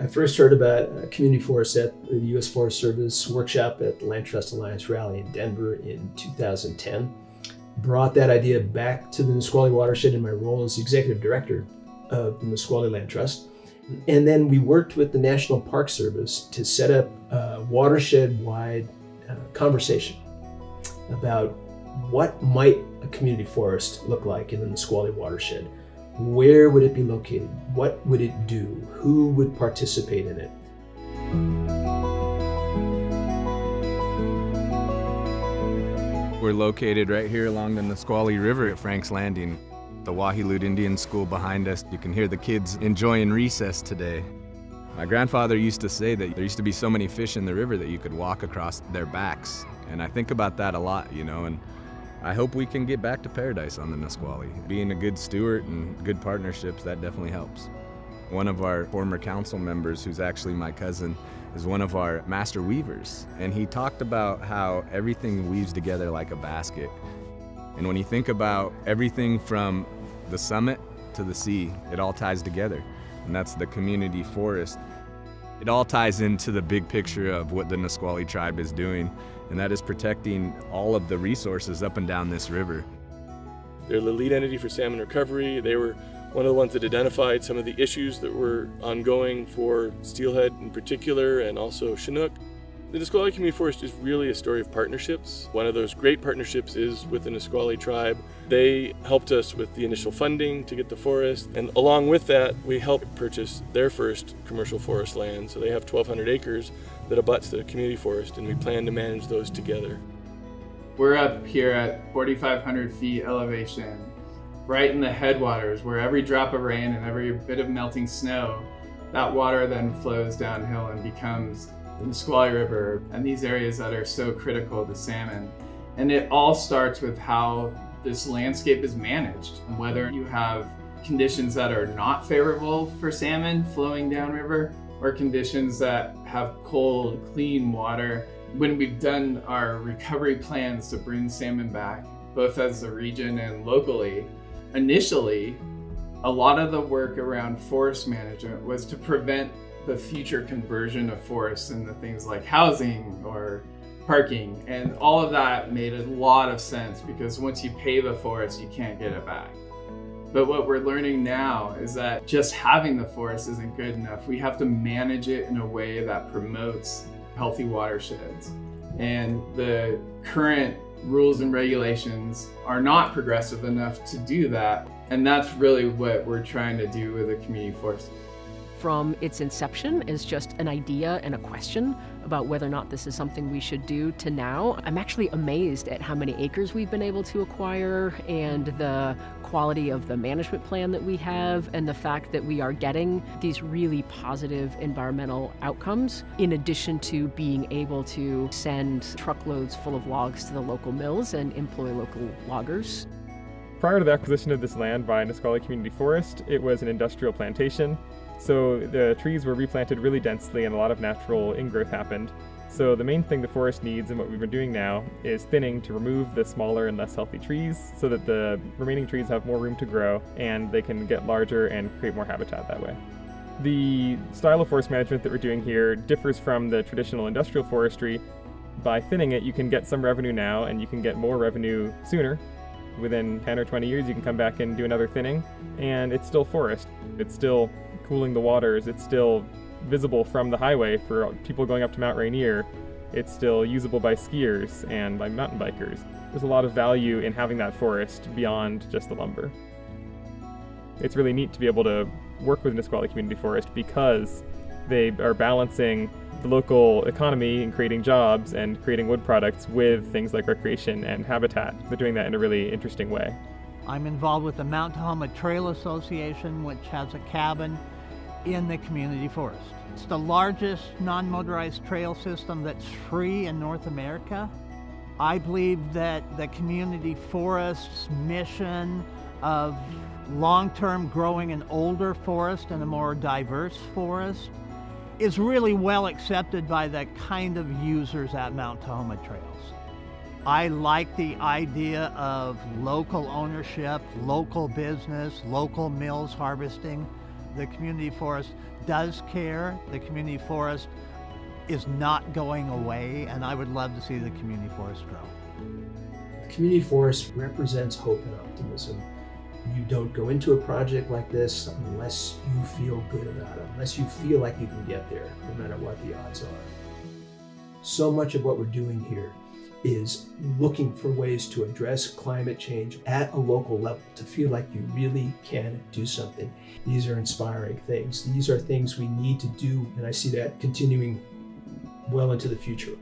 I first heard about community forests at the U.S. Forest Service workshop at the Land Trust Alliance rally in Denver in 2010. Brought that idea back to the Nisqually watershed in my role as executive director of the Nisqually Land Trust. And then we worked with the National Park Service to set up a watershed wide uh, conversation about what might a community forest look like in the Nisqually watershed where would it be located? What would it do? Who would participate in it? We're located right here along the Nisqually River at Frank's Landing. The Wa He Lut Indian School behind us. You can hear the kids enjoying recess today. My grandfather used to say that there used to be so many fish in the river that you could walk across their backs. And I think about that a lot, you know, and I hope we can get back to paradise on the Nisqually. Being a good steward and good partnerships, that definitely helps. One of our former council members, who's actually my cousin, is one of our master weavers. And he talked about how everything weaves together like a basket. And when you think about everything from the summit to the sea, it all ties together. And that's the community forest. It all ties into the big picture of what the Nisqually tribe is doing and that is protecting all of the resources up and down this river. They're the lead entity for salmon recovery. They were one of the ones that identified some of the issues that were ongoing for steelhead in particular and also Chinook. The Nisqually Community Forest is really a story of partnerships. One of those great partnerships is with the Nisqually tribe. They helped us with the initial funding to get the forest, and along with that, we helped purchase their first commercial forest land. So they have 1,200 acres that abuts the community forest, and we plan to manage those together. We're up here at 4,500 feet elevation, right in the headwaters, where every drop of rain and every bit of melting snow, that water then flows downhill and becomes the Nisqually River and these areas that are so critical to salmon. And it all starts with how this landscape is managed, whether you have conditions that are not favorable for salmon flowing downriver or conditions that have cold, clean water. When we've done our recovery plans to bring salmon back, both as a region and locally, initially, a lot of the work around forest management was to prevent the future conversion of forests into things like housing or parking. And all of that made a lot of sense because once you pave a forest, you can't get it back. But what we're learning now is that just having the forest isn't good enough. We have to manage it in a way that promotes healthy watersheds. And the current rules and regulations are not progressive enough to do that. And that's really what we're trying to do with the community forest from its inception as just an idea and a question about whether or not this is something we should do to now, I'm actually amazed at how many acres we've been able to acquire and the quality of the management plan that we have and the fact that we are getting these really positive environmental outcomes in addition to being able to send truckloads full of logs to the local mills and employ local loggers. Prior to the acquisition of this land by Nisqually Community Forest, it was an industrial plantation so the trees were replanted really densely and a lot of natural ingrowth happened. So the main thing the forest needs and what we've been doing now is thinning to remove the smaller and less healthy trees so that the remaining trees have more room to grow and they can get larger and create more habitat that way. The style of forest management that we're doing here differs from the traditional industrial forestry. By thinning it, you can get some revenue now and you can get more revenue sooner. Within 10 or 20 years, you can come back and do another thinning, and it's still forest. It's still cooling the waters, it's still visible from the highway for people going up to Mount Rainier. It's still usable by skiers and by mountain bikers. There's a lot of value in having that forest beyond just the lumber. It's really neat to be able to work with Nisqually Community Forest because they are balancing the local economy and creating jobs and creating wood products with things like recreation and habitat. They're doing that in a really interesting way. I'm involved with the Mount Tahoma Trail Association, which has a cabin in the community forest. It's the largest non-motorized trail system that's free in North America. I believe that the community forest's mission of long-term growing an older forest and a more diverse forest is really well accepted by the kind of users at Mount Tahoma Trails. I like the idea of local ownership, local business, local mills harvesting The community forest does care. The community forest is not going away, and I would love to see the community forest grow. The community forest represents hope and optimism. You don't go into a project like this unless you feel good about it, unless you feel like you can get there, no matter what the odds are. So much of what we're doing here is looking for ways to address climate change at a local level, to feel like you really can do something. These are inspiring things. These are things we need to do, and I see that continuing well into the future.